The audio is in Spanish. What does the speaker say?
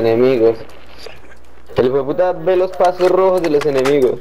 enemigos. El hijo de puta ve los pasos rojos de los enemigos.